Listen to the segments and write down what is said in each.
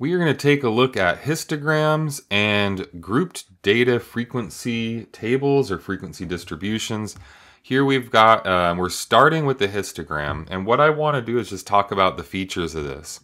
we are going to take a look at histograms and grouped data frequency tables or frequency distributions. Here we've got, uh, we're starting with the histogram, and what I want to do is just talk about the features of this.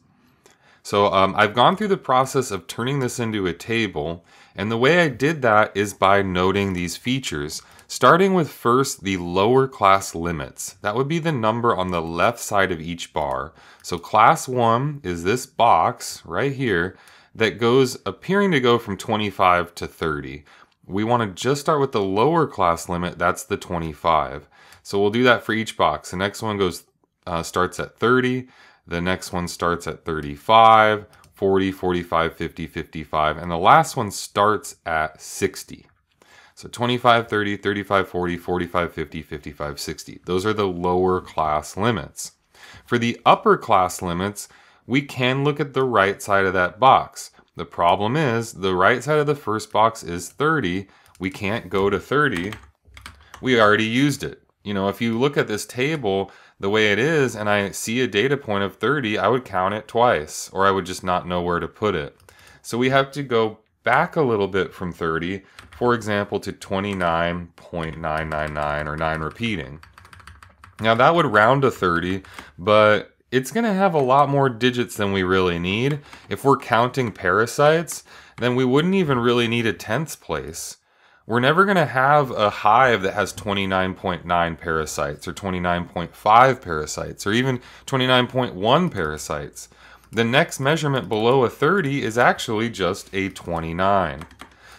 So um, I've gone through the process of turning this into a table, and the way I did that is by noting these features. Starting with first the lower class limits. That would be the number on the left side of each bar. So class 1 is this box right here that goes appearing to go from 25 to 30. We want to just start with the lower class limit, that's the 25. So we'll do that for each box. The next one goes uh, starts at 30, the next one starts at 35, 40, 45, 50, 55, and the last one starts at 60. So 25, 30, 35, 40, 45, 50, 55, 60. Those are the lower class limits. For the upper class limits, we can look at the right side of that box. The problem is the right side of the first box is 30. We can't go to 30. We already used it. You know, if you look at this table the way it is and I see a data point of 30, I would count it twice or I would just not know where to put it. So we have to go back a little bit from 30, for example, to 29.999 or 9 repeating. Now that would round to 30, but it's going to have a lot more digits than we really need. If we're counting parasites, then we wouldn't even really need a tenths place. We're never going to have a hive that has 29.9 parasites or 29.5 parasites or even 29.1 parasites. The next measurement below a 30 is actually just a 29.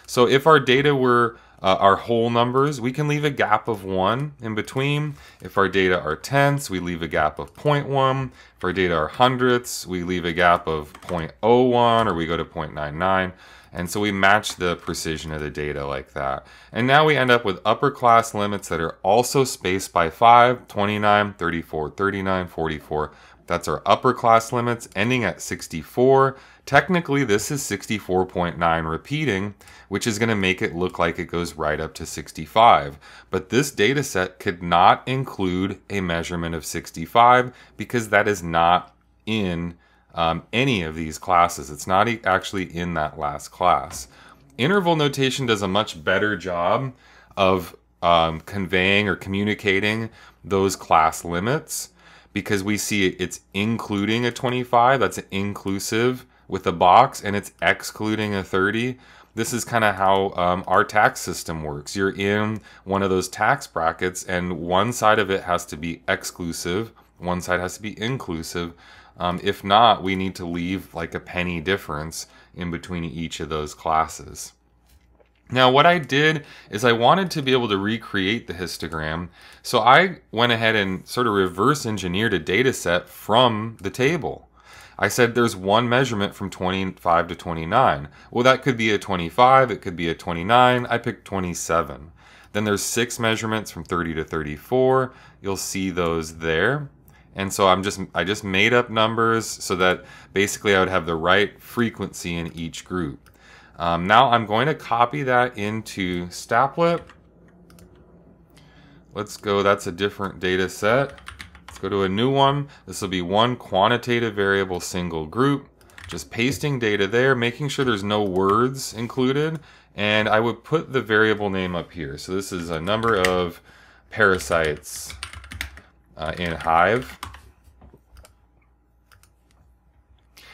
So if our data were uh, our whole numbers, we can leave a gap of 1 in between. If our data are tenths, we leave a gap of 0.1. If our data are hundredths, we leave a gap of 0.01 or we go to 0.99. And so we match the precision of the data like that. And now we end up with upper class limits that are also spaced by 5, 29, 34, 39, 44, that's our upper class limits ending at 64. Technically, this is 64.9 repeating, which is going to make it look like it goes right up to 65. But this data set could not include a measurement of 65 because that is not in um, any of these classes. It's not actually in that last class. Interval notation does a much better job of um, conveying or communicating those class limits because we see it's including a 25, that's inclusive with a box, and it's excluding a 30. This is kind of how um, our tax system works. You're in one of those tax brackets, and one side of it has to be exclusive, one side has to be inclusive. Um, if not, we need to leave like a penny difference in between each of those classes. Now what I did is I wanted to be able to recreate the histogram, so I went ahead and sort of reverse engineered a data set from the table. I said there's one measurement from 25 to 29. Well, that could be a 25, it could be a 29. I picked 27. Then there's six measurements from 30 to 34. You'll see those there. And so I'm just I just made up numbers so that basically I would have the right frequency in each group. Um, now I'm going to copy that into Stapplet. Let's go, that's a different data set. Let's go to a new one. This will be one quantitative variable single group. Just pasting data there, making sure there's no words included. And I would put the variable name up here. So this is a number of parasites uh, in Hive.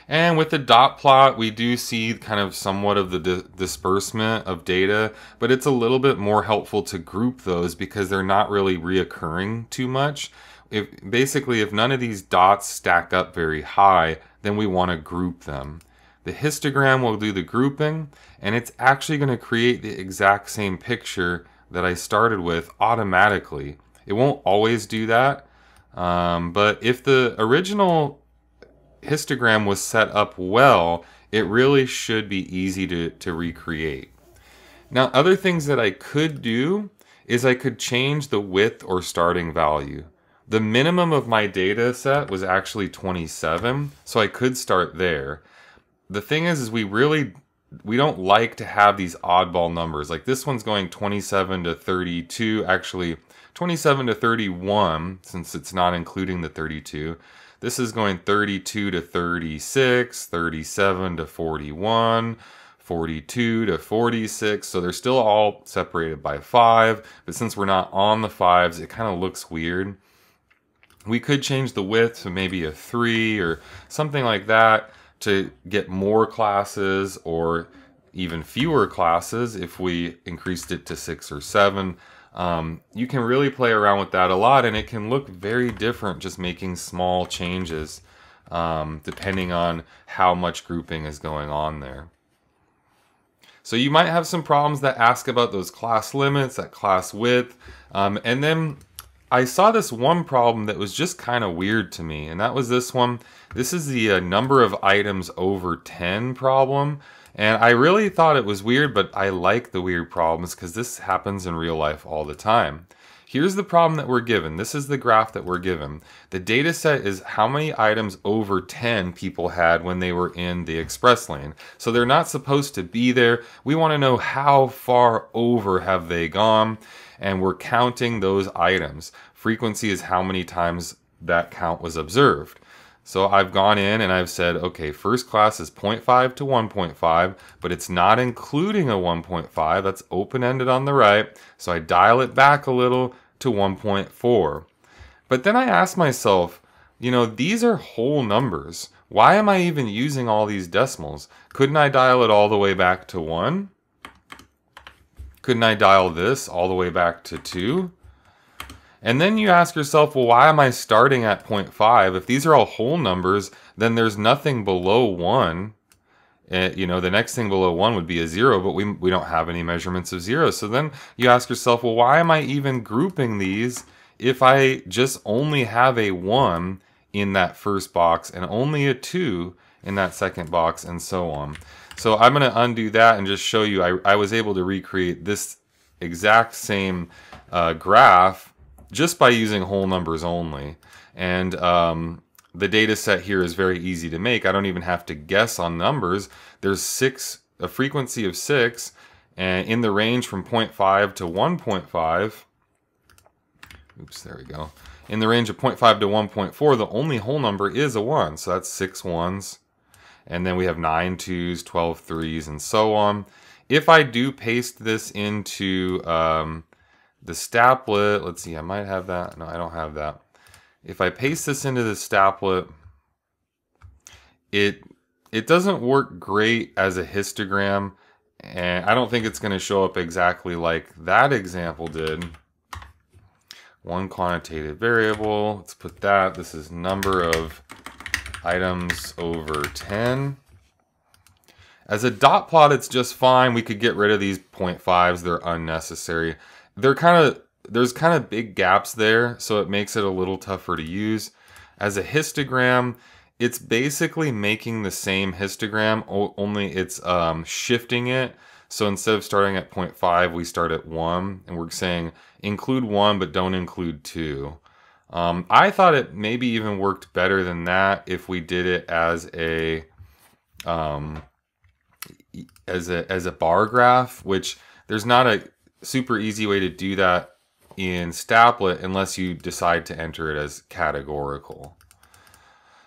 And with the dot plot, we do see kind of somewhat of the di disbursement of data, but it's a little bit more helpful to group those because they're not really reoccurring too much. If Basically, if none of these dots stack up very high, then we want to group them. The histogram will do the grouping, and it's actually going to create the exact same picture that I started with automatically. It won't always do that, um, but if the original histogram was set up well, it really should be easy to, to recreate. Now, other things that I could do is I could change the width or starting value. The minimum of my data set was actually 27, so I could start there. The thing is, is we really, we don't like to have these oddball numbers. Like this one's going 27 to 32, actually 27 to 31, since it's not including the 32. This is going 32 to 36, 37 to 41, 42 to 46. So they're still all separated by 5. But since we're not on the 5s, it kind of looks weird. We could change the width to maybe a 3 or something like that to get more classes or even fewer classes if we increased it to 6 or 7. Um, you can really play around with that a lot and it can look very different just making small changes um, depending on how much grouping is going on there. So you might have some problems that ask about those class limits, that class width, um, and then I saw this one problem that was just kind of weird to me, and that was this one. This is the uh, number of items over 10 problem. And I really thought it was weird, but I like the weird problems because this happens in real life all the time. Here's the problem that we're given. This is the graph that we're given. The data set is how many items over 10 people had when they were in the express lane. So they're not supposed to be there. We want to know how far over have they gone, and we're counting those items. Frequency is how many times that count was observed. So I've gone in and I've said, okay, first class is 0.5 to 1.5, but it's not including a 1.5. That's open-ended on the right. So I dial it back a little to 1.4. But then I ask myself, you know, these are whole numbers. Why am I even using all these decimals? Couldn't I dial it all the way back to 1? Couldn't I dial this all the way back to 2? And then you ask yourself, well, why am I starting at 0.5? If these are all whole numbers, then there's nothing below 1. Uh, you know, the next thing below 1 would be a 0, but we, we don't have any measurements of 0. So then you ask yourself, well, why am I even grouping these if I just only have a 1 in that first box and only a 2 in that second box and so on. So I'm going to undo that and just show you I, I was able to recreate this exact same uh, graph just by using whole numbers only. And um, the data set here is very easy to make. I don't even have to guess on numbers. There's six, a frequency of six, and in the range from 0.5 to 1.5. Oops, there we go. In the range of 0.5 to 1.4, the only whole number is a 1. So that's six ones. And then we have nine twos, 12 threes, and so on. If I do paste this into um, the Stapplet, let's see, I might have that. No, I don't have that. If I paste this into the Stapplet, it it doesn't work great as a histogram, and I don't think it's going to show up exactly like that example did. One quantitative variable, let's put that. This is number of items over 10. As a dot plot, it's just fine. We could get rid of these 0.5s. They're unnecessary they're kind of there's kind of big gaps there, so it makes it a little tougher to use. As a histogram, it's basically making the same histogram, only it's um, shifting it. So instead of starting at 0.5, we start at 1, and we're saying include 1, but don't include 2. Um, I thought it maybe even worked better than that if we did it as a um, as a as a bar graph, which there's not a super easy way to do that in Stapplet unless you decide to enter it as categorical.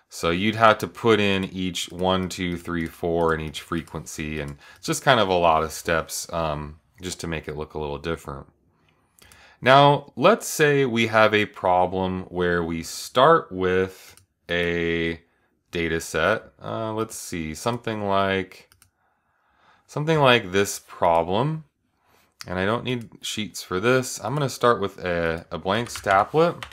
So you'd have to put in each one, two, three, four, and each frequency, and it's just kind of a lot of steps um, just to make it look a little different. Now, let's say we have a problem where we start with a data set. Uh, let's see, something like something like this problem. And I don't need sheets for this. I'm going to start with a, a blank Stapplet.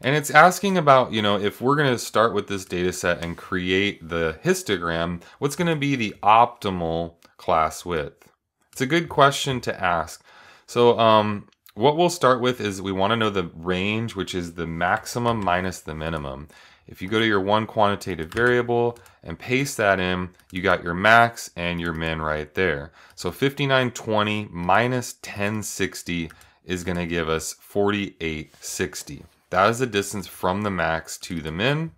And it's asking about, you know, if we're going to start with this data set and create the histogram, what's going to be the optimal class width? It's a good question to ask. So um, what we'll start with is we want to know the range, which is the maximum minus the minimum. If you go to your one quantitative variable and paste that in, you got your max and your min right there. So 5920 minus 1060 is going to give us 4860. That is the distance from the max to the min.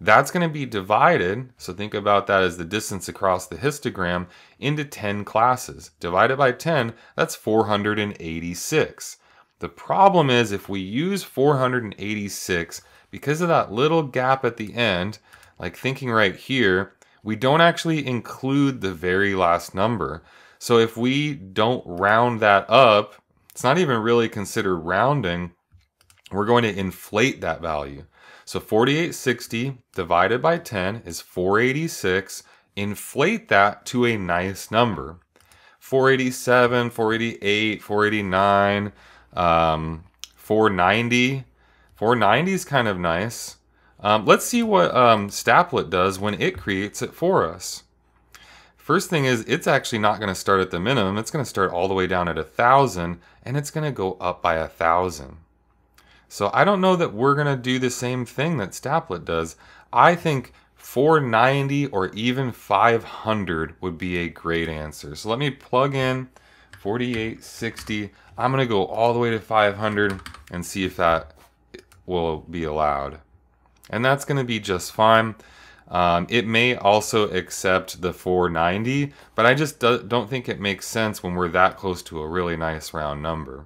That's going to be divided, so think about that as the distance across the histogram, into 10 classes. Divided by 10, that's 486. The problem is if we use 486 because of that little gap at the end, like thinking right here, we don't actually include the very last number. So if we don't round that up, it's not even really considered rounding. We're going to inflate that value. So 4860 divided by 10 is 486. Inflate that to a nice number. 487, 488, 489, um, 490. 490 is kind of nice. Um, let's see what um, Stapplet does when it creates it for us. First thing is, it's actually not going to start at the minimum. It's going to start all the way down at a 1,000, and it's going to go up by a 1,000. So I don't know that we're going to do the same thing that Stapplet does. I think 490 or even 500 would be a great answer. So let me plug in 4860. I'm going to go all the way to 500 and see if that will be allowed. And that's going to be just fine. Um, it may also accept the 490, but I just do, don't think it makes sense when we're that close to a really nice round number.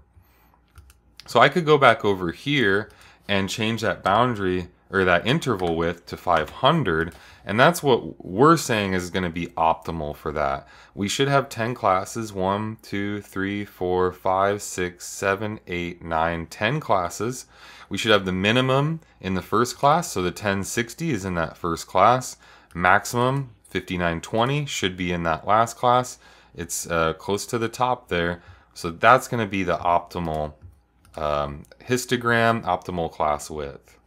So I could go back over here and change that boundary or that interval width to 500 and that's what we're saying is going to be optimal for that. We should have 10 classes 1 2 3 4 5 6 7 8 9 10 classes. We should have the minimum in the first class so the 1060 is in that first class. Maximum 5920 should be in that last class. It's uh, close to the top there. So that's going to be the optimal um, histogram optimal class width